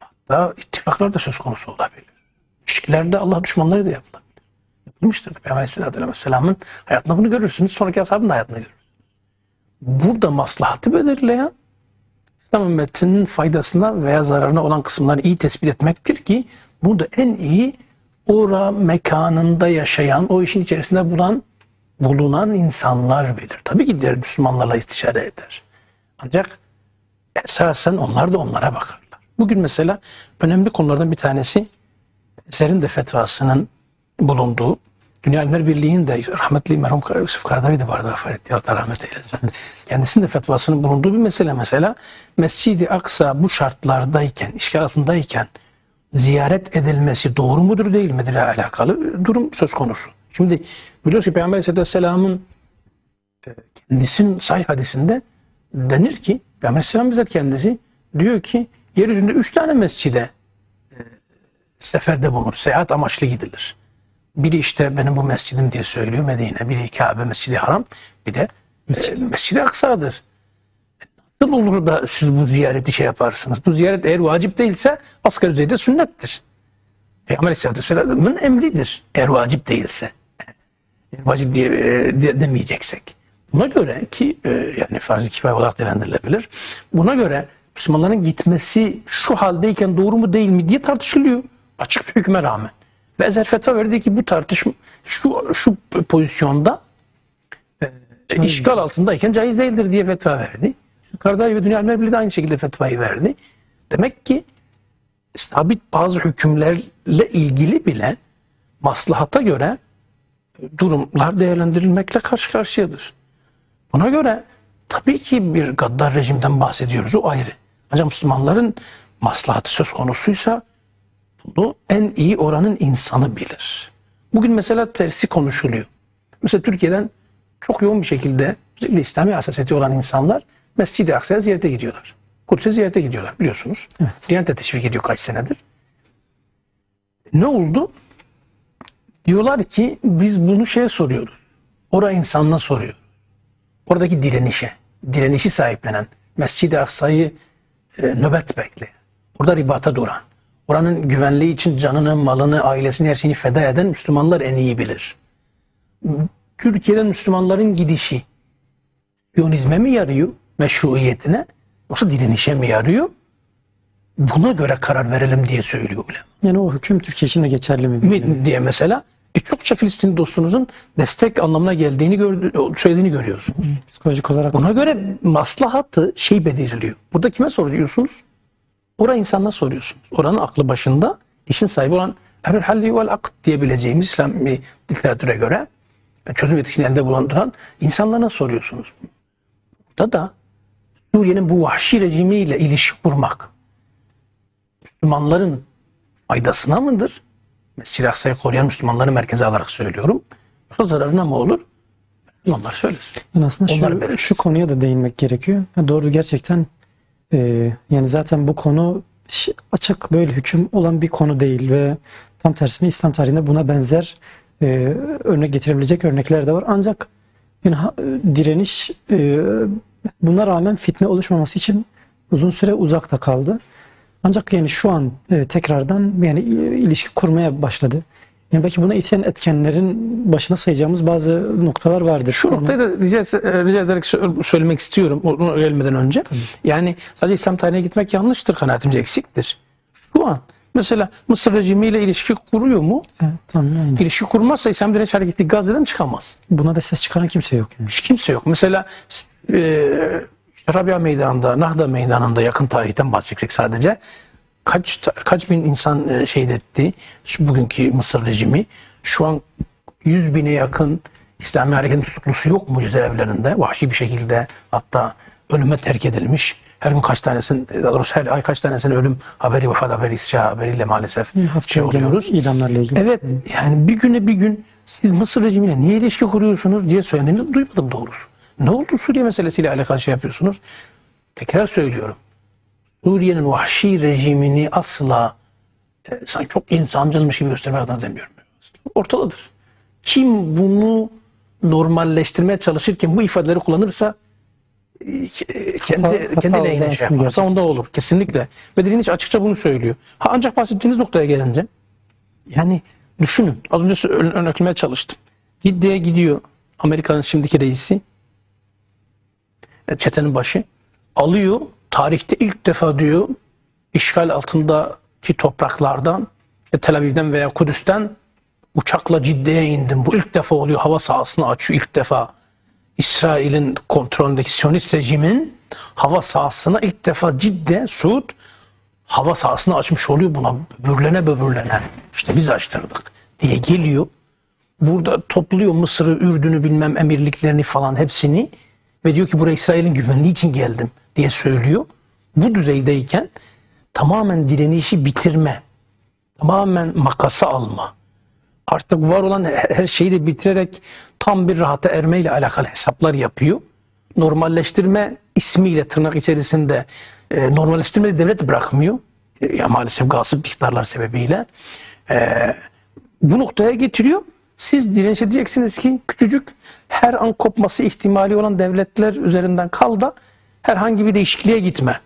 Hatta ittifaklar da söz konusu olabilir. İlişkilerde Allah düşmanları da yapılabilir. Yapılmıştır. Peygamber Aleyhisselatü Vesselam'ın hayatında bunu görürsünüz. Sonraki ashabın da hayatında görürsünüz. Burada maslahatı belirleyen İslam ümmetinin faydasına veya zararına olan kısımları iyi tespit etmektir ki bunu en iyi ora mekanında yaşayan, o işin içerisinde bulan, bulunan insanlar bilir. Tabii ki diğer Müslümanlarla istişare eder. Ancak esasen onlar da onlara bakarlar. Bugün mesela önemli konulardan bir tanesi eserin de fetvasının bulunduğu Dünya İlmer Birliği'nin de rahmetli merhum Yusuf Karadavi de vardı vefat. Allah rahmet eylesin. Kendisinin de fetvasının bulunduğu bir mesele mesela Mescid-i Aksa bu şartlardayken, işgal altındayken ziyaret edilmesi doğru mudur değil midir alakalı durum söz konusu. Şimdi biliyorsun ki Peygamber Aleyhisselam'ın e, kendisinin sahih hadisinde denir ki Peygamber Aleyhisselam bizzat kendisi diyor ki yeryüzünde üç tane mescide seferde bulunur. Seyahat amaçlı gidilir. Biri işte benim bu mescidim diye söylüyor Medine. Biri Kabe, Mescid-i Haram. Bir de e, Mescid-i Aksa'dır. Nasıl olur da siz bu ziyareti şey yaparsınız? Bu ziyaret eğer vacip değilse asgari düzeyde sünnettir. Peygamber Aleyhisselatü Vesselam'ın emridir. Eğer vacip değilse. Eğer vacip diye, e, de- demeyeceksek. Buna göre ki e, yani farz-ı kifaye olarak değerlendirilebilir. Buna göre Müslümanların gitmesi şu haldeyken doğru mu değil mi diye tartışılıyor. Açık bir hükme rağmen. Ve Ezer fetva verdi ki bu tartışma şu, şu pozisyonda e, işgal altındayken caiz değildir diye fetva verdi. Karday ve Dünya Alimler Birliği de aynı şekilde fetvayı verdi. Demek ki sabit bazı hükümler ile ilgili bile maslahata göre durumlar değerlendirilmekle karşı karşıyadır. Buna göre tabii ki bir gaddar rejimden bahsediyoruz o ayrı. Ancak Müslümanların maslahatı söz konusuysa bunu en iyi oranın insanı bilir. Bugün mesela tersi konuşuluyor. Mesela Türkiye'den çok yoğun bir şekilde özellikle İslami hassasiyeti olan insanlar Mescid-i Aksa'ya ziyarete gidiyorlar. Kudüs'e ziyarete gidiyorlar biliyorsunuz. Evet. Diyanet de teşvik ediyor kaç senedir. Ne oldu? Diyorlar ki biz bunu şeye soruyoruz. Ora insanına soruyoruz. Oradaki direnişe, direnişi sahiplenen, Mescid-i Aksa'yı e, nöbet bekleyen, orada ribata duran, oranın güvenliği için canını, malını, ailesini, her şeyini feda eden Müslümanlar en iyi bilir. Türkiye'den Müslümanların gidişi Siyonizme mi yarıyor, meşruiyetine, yoksa direnişe mi yarıyor? Buna göre karar verelim diye söylüyor ulema Yani o hüküm Türkiye için de geçerli mi? mi diye mesela e, çokça Filistin dostunuzun destek anlamına geldiğini gördü, söylediğini görüyorsunuz. Psikolojik olarak Buna göre maslahatı şey belirliyor. Burada kime soruyorsunuz? Oraya insanına soruyorsunuz. Oranın aklı başında işin sahibi olan Ehl halli vel akd diyebileceğimiz İslami literatüre göre çözüm yetkisini elde bulunduran insanlara soruyorsunuz. Burada da Suriye'nin bu vahşi rejimiyle ilişki kurmak Müslümanların faydasına mıdır? Mescid-i Aksa'yı koruyan Müslümanları merkeze alarak söylüyorum. Yoksa zararına mı olur? Onlar söylesin. Yani aslında Onlar şu, veririz. şu konuya da değinmek gerekiyor. Ha, Doğru gerçekten e, yani zaten bu konu açık böyle hüküm olan bir konu değil ve tam tersine İslam tarihinde buna benzer e, örnek getirebilecek örnekler de var. Ancak yani e, direniş e, buna rağmen fitne oluşmaması için uzun süre uzakta kaldı. Ancak yani şu an e, tekrardan yani i- ilişki kurmaya başladı. Yani belki buna iten etkenlerin başına sayacağımız bazı noktalar vardır. Şu Onu- noktayı da rica, etse- rica ederek sö- söylemek istiyorum onu gelmeden önce. Yani sadece İslam tarihine gitmek yanlıştır kanaatimce eksiktir. Şu an mesela Mısır rejimiyle ilişki kuruyor mu? Evet, tamam yani. İlişki kurmazsa İslam Direniş Hareketi Gazze'den çıkamaz. Buna da ses çıkaran kimse yok yani. Hiç kimse yok. Mesela e, işte Rabia Meydanı'nda, Nahda Meydanı'nda yakın tarihten bahsedecek sadece. Kaç kaç bin insan e, şehit etti şu bugünkü Mısır rejimi. Şu an 100 bine yakın İslami hareketin tutuklusu yok mu cezaevlerinde? Vahşi bir şekilde hatta ölüme terk edilmiş. Her gün kaç tanesinin, daha doğrusu her ay kaç tanesinin ölüm haberi, vefat haberi, isya haberiyle maalesef şey Haftaya gelen oluyoruz. idamlarla ilgili. Evet yani bir güne bir gün siz Mısır rejimiyle niye ilişki kuruyorsunuz diye söylediğini duymadım doğrusu. Ne oldu Suriye meselesiyle alakalı şey yapıyorsunuz? Tekrar söylüyorum. Suriye'nin vahşi rejimini asla e, sanki çok insancılmış gibi göstermek adına demiyorum. Ortadadır. Kim bunu normalleştirmeye çalışırken bu ifadeleri kullanırsa e, kendi, hata kendi oldu lehine şey yaparsa onda olur. Kesinlikle. Ve Direniş açıkça bunu söylüyor. Ha, ancak bahsettiğiniz noktaya gelince yani düşünün. Az önce örneklemeye çalıştım. Ciddiye gidiyor Amerika'nın şimdiki reisi. e, Çetenin başı. Alıyor. Tarihte ilk defa diyor işgal altındaki topraklardan işte Tel Aviv'den veya Kudüs'ten uçakla Ciddiye indim. Bu ilk defa oluyor. Hava sahasını açıyor ilk defa. İsrail'in kontrolündeki Siyonist rejimin hava sahasına ilk defa Cidde, Suud hava sahasını açmış oluyor buna böbürlene böbürlene. İşte biz açtırdık diye geliyor. Burada topluyor Mısır'ı, Ürdün'ü bilmem emirliklerini falan hepsini ve diyor ki buraya İsrail'in güvenliği için geldim diye söylüyor. Bu düzeydeyken tamamen direnişi bitirme, tamamen makası alma, artık var olan her şeyi de bitirerek tam bir rahata ermeyle alakalı hesaplar yapıyor. Normalleştirme ismiyle tırnak içerisinde e, normalleştirmeyi devlet bırakmıyor. E, ya maalesef gasip iktidarlar sebebiyle. E, bu noktaya getiriyor. Siz direniş edeceksiniz ki küçücük her an kopması ihtimali olan devletler üzerinden kal da herhangi bir değişikliğe gitme.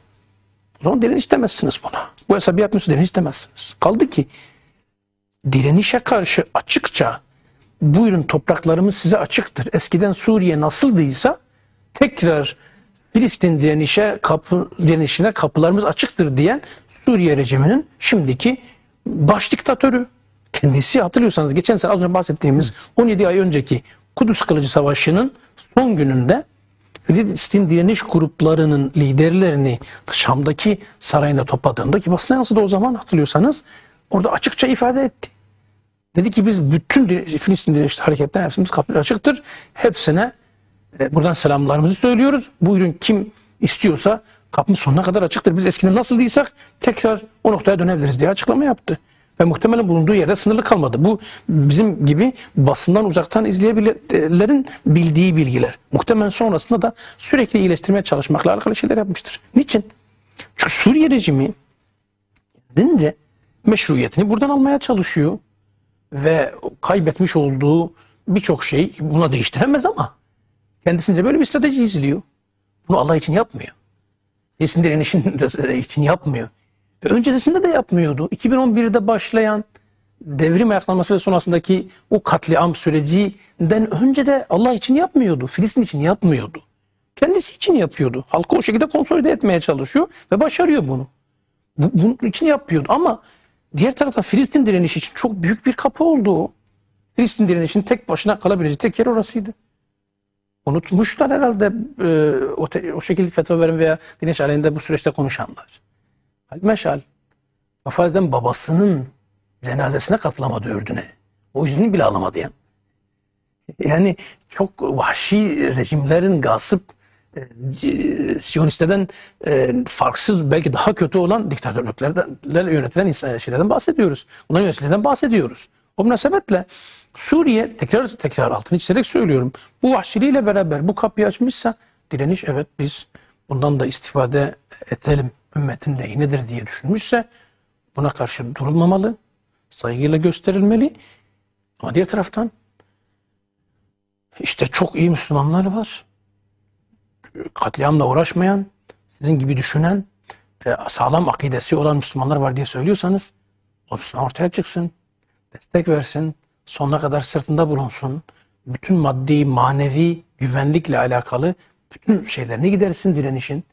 O zaman direniş demezsiniz buna. Bu hesabı yapmıyorsa direniş demezsiniz. Kaldı ki direnişe karşı açıkça buyurun topraklarımız size açıktır. Eskiden Suriye nasıldıysa tekrar Filistin direnişe kapı, direnişine kapılarımız açıktır diyen Suriye rejiminin şimdiki baş diktatörü. Kendisi hatırlıyorsanız geçen sene az önce bahsettiğimiz 17 ay önceki Kudüs Kılıcı Savaşı'nın son gününde Filistin direniş gruplarının liderlerini Şam'daki sarayında topladığında ki basına yansıdı o zaman hatırlıyorsanız orada açıkça ifade etti. Dedi ki biz bütün Filistin direnişli hareketler hepsimiz kapı açıktır. Hepsine e, buradan selamlarımızı söylüyoruz. Buyurun kim istiyorsa kapımız sonuna kadar açıktır. Biz eskiden nasıl değilsek tekrar o noktaya dönebiliriz diye açıklama yaptı. Ve muhtemelen bulunduğu yerde sınırlı kalmadı. Bu bizim gibi basından uzaktan izleyebilenlerin bildiği bilgiler. Muhtemelen sonrasında da sürekli iyileştirmeye çalışmakla alakalı şeyler yapmıştır. Niçin? Çünkü Suriye rejimi kendince meşruiyetini buradan almaya çalışıyor ve kaybetmiş olduğu birçok şey buna değiştiremez ama kendisince böyle bir strateji izliyor. Bunu Allah için yapmıyor. Filistin direnişin için yapmıyor. Öncesinde de yapmıyordu. 2011'de başlayan devrim ayaklanması ve sonrasındaki o katliam sürecinden önce de Allah için yapmıyordu. Filistin için yapmıyordu. Kendisi için yapıyordu. Halkı o şekilde konsolide etmeye çalışıyor ve başarıyor bunu. Bu, bunun için yapıyordu ama diğer taraftan Filistin direnişi için çok büyük bir kapı oldu o. Filistin direnişinin tek başına kalabileceği tek yer orasıydı. Unutmuşlar herhalde e, o, te- o şekilde fetva veren veya direniş aleyhinde bu süreçte konuşanlar. Halil Meşal vefat eden babasının cenazesine katılamadı Ürdün'e. O yüzünü bile alamadı ya. (laughs) Yani çok vahşi rejimlerin gasp e, Siyonistlerden e, farksız belki daha kötü olan diktatörlüklerle yönetilen insan şeylerden bahsediyoruz. Bunların yönetimlerden bahsediyoruz. O münasebetle Suriye tekrar tekrar altını çizerek söylüyorum. Bu vahşiliğiyle beraber bu kapıyı açmışsa direniş evet biz bundan da istifade edelim ümmetin lehinedir diye düşünmüşse buna karşı durulmamalı, saygıyla gösterilmeli. Ama diğer taraftan işte çok iyi Müslümanlar var. Katliamla uğraşmayan, sizin gibi düşünen, e, sağlam akidesi olan Müslümanlar var diye söylüyorsanız o Müslüman ortaya çıksın, destek versin, sonuna kadar sırtında bulunsun. Bütün maddi, manevi güvenlikle alakalı bütün şeylerini gidersin direnişin.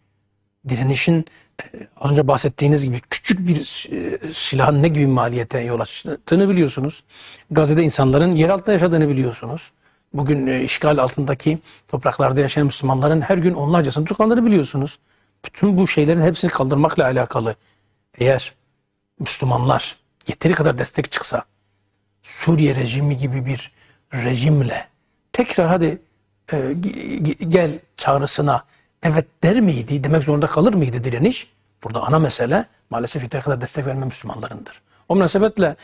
Direnişin e, az önce bahsettiğiniz gibi küçük bir e, silahın ne gibi maliyete yol açtığını biliyorsunuz. Gazze'de insanların yer altında yaşadığını biliyorsunuz. Bugün e, işgal altındaki topraklarda yaşayan Müslümanların her gün onlarcasını tutuklandığını biliyorsunuz. Bütün bu şeylerin hepsini kaldırmakla alakalı eğer Müslümanlar yeteri kadar destek çıksa Suriye rejimi gibi bir rejimle tekrar hadi e, ge- ge- gel çağrısına evet der miydi, demek zorunda kalır mıydı direniş? Burada ana mesele maalesef yeteri kadar destek verme Müslümanlarındır. O münasebetle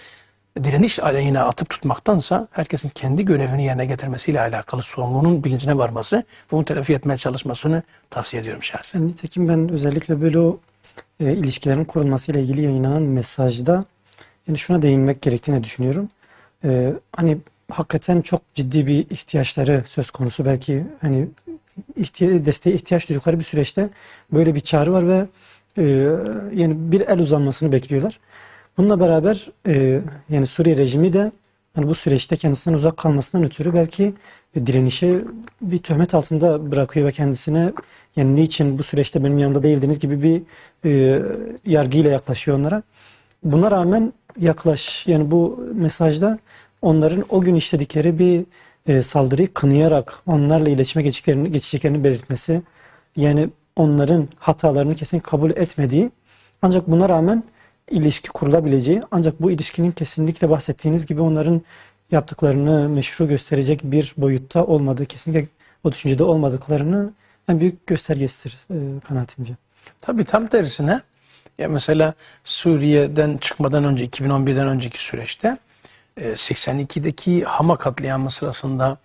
direniş aleyhine atıp tutmaktansa herkesin kendi görevini yerine getirmesiyle alakalı sorumluluğunun bilincine varması ve bunu telafi etmeye çalışmasını tavsiye ediyorum şahsen. Nitekim ben özellikle böyle o e, ilişkilerin kurulması ile ilgili yayınlanan mesajda yani şuna değinmek gerektiğini düşünüyorum. E, hani hakikaten çok ciddi bir ihtiyaçları söz konusu. Belki hani ihtiya desteğe ihtiyaç duydukları bir süreçte böyle bir çağrı var ve e, yani bir el uzanmasını bekliyorlar. Bununla beraber e, yani Suriye rejimi de hani bu süreçte kendisinden uzak kalmasından ötürü belki direnişi bir töhmet altında bırakıyor ve kendisine yani niçin bu süreçte benim yanımda değildiniz gibi bir e, yargıyla yaklaşıyor onlara. Buna rağmen yaklaş yani bu mesajda onların o gün işledikleri bir e, saldırıyı kınayarak onlarla iletişime geçeceklerini, geçeceklerini belirtmesi yani onların hatalarını kesinlikle kabul etmediği ancak buna rağmen ilişki kurulabileceği ancak bu ilişkinin kesinlikle bahsettiğiniz gibi onların yaptıklarını meşru gösterecek bir boyutta olmadığı kesinlikle o düşüncede olmadıklarını en büyük göstergesidir e, kanaatimce. Tabii tam tersine ya mesela Suriye'den çıkmadan önce 2011'den önceki süreçte 82'deki Hama katliamı sırasında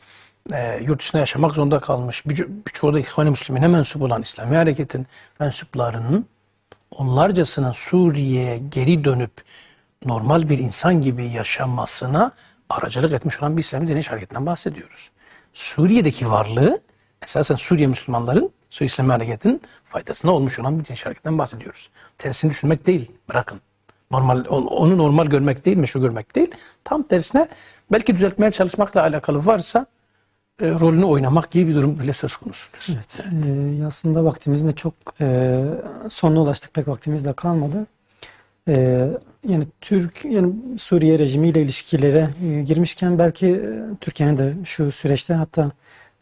e, yurt dışında yaşamak zorunda kalmış birço- birçoğu da İhvan-ı Müslümine mensup olan İslami hareketin mensuplarının onlarcasının Suriye'ye geri dönüp normal bir insan gibi yaşamasına aracılık etmiş olan bir İslami direniş hareketinden bahsediyoruz. Suriye'deki varlığı esasen Suriye Müslümanların, Suriye İslami hareketinin faydasına olmuş olan bir direniş hareketinden bahsediyoruz. Tersini düşünmek değil, bırakın. Normal, onu- normal görmek değil, meşru görmek değil. Tam tersine belki düzeltmeye çalışmakla alakalı varsa e, rolünü oynamak gibi bir durum bile söz konusudur. Evet. e, aslında vaktimizin de çok e, sonuna ulaştık pek vaktimiz de kalmadı. E, yani Türk yani Suriye rejimiyle ilişkilere e, girmişken belki e, Türkiye'nin de şu süreçte hatta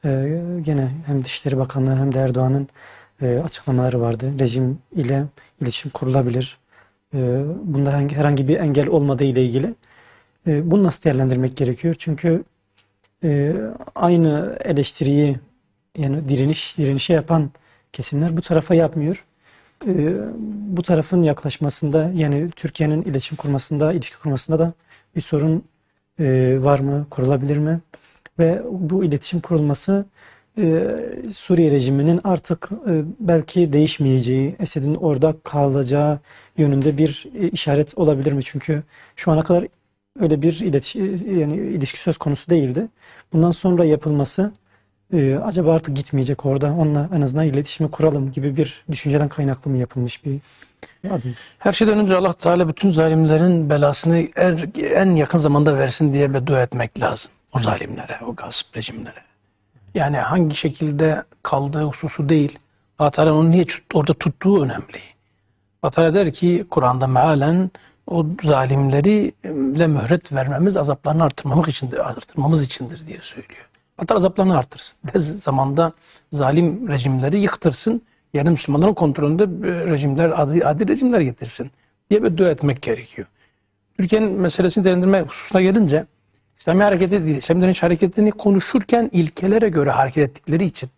e, gene hem Dışişleri Bakanlığı hem de Erdoğan'ın e, açıklamaları vardı. Rejim ile iletişim kurulabilir. E, bunda hangi- herhangi bir engel olmadığı ile ilgili. E, bunu nasıl değerlendirmek gerekiyor? Çünkü e, aynı eleştiriyi yani direniş direnişe yapan kesimler bu tarafa yapmıyor. E, bu tarafın yaklaşmasında yani Türkiye'nin iletişim kurmasında, ilişki kurmasında da bir sorun e, var mı, kurulabilir mi? Ve bu iletişim kurulması e, Suriye rejiminin artık e, belki değişmeyeceği, Esed'in orada kalacağı yönünde bir e, işaret olabilir mi? Çünkü şu ana kadar öyle bir iletişim yani ilişki söz konusu değildi. Bundan sonra yapılması e, acaba artık gitmeyecek orada onunla en azından iletişimi kuralım gibi bir düşünceden kaynaklı mı yapılmış bir adım? Her şeyden önce Allah Teala bütün zalimlerin belasını er- en yakın zamanda versin diye beddua etmek lazım. O zalimlere, o gasp rejimlere. Yani hangi şekilde kaldığı hususu değil. Teala onu niye orada tuttuğu önemli. Teala der ki Kur'an'da mealen o zalimleri le mühlet vermemiz azaplarını artırmamak içindir, artırmamız içindir diye söylüyor. Teala azaplarını artırsın. (laughs) Tez zamanda zalim rejimleri yıktırsın. Yani Müslümanların kontrolünde e, rejimler, adi, adi rejimler getirsin diye beddua etmek gerekiyor. Türkiye'nin meselesini değerlendirme hususuna gelince İslami hareketi değil, İslam direniş hareketini konuşurken ilkelere göre hareket ettikleri için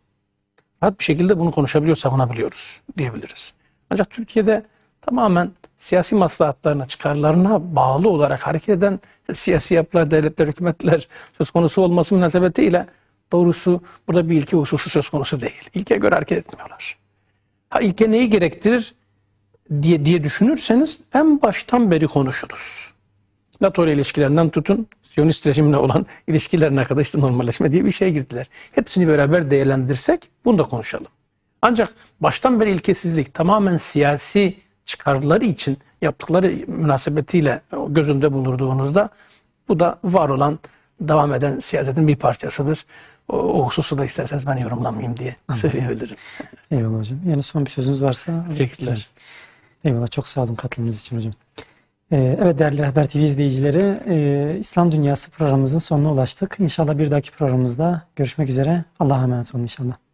rahat bir şekilde bunu konuşabiliyor, savunabiliyoruz diyebiliriz. Ancak Türkiye'de tamamen siyasi maslahatlarına, çıkarlarına bağlı olarak hareket eden siyasi yapılar, devletler, hükümetler söz konusu olması münasebetiyle doğrusu burada bir ilke hususu söz konusu değil. İlkeye göre hareket etmiyorlar. Ha ilke neyi gerektirir diye diye düşünürseniz en baştan beri konuşuruz. NATO ile ilişkilerinden tutun, Siyonist rejimle olan (laughs) ilişkilerine kadar işte normalleşme diye bir şey girdiler. Hepsini beraber değerlendirsek bunu da konuşalım. Ancak baştan beri ilkesizlik tamamen siyasi çıkarları için yaptıkları münasebetiyle göz önünde bulundurduğunuzda bu da var olan devam eden siyasetin bir parçasıdır. O, o hususu da isterseniz ben yorumlamayayım diye söyleyebilirim. Eyvallah hocam. Yani son bir sözünüz varsa Teşekkürler. Eyvallah çok sağ olun katılımınız için hocam. Ee, evet değerli Rehber TV izleyicileri e, İslam Dünyası programımızın sonuna ulaştık. İnşallah bir dahaki programımızda görüşmek üzere. Allah'a emanet olun inşallah.